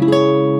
Música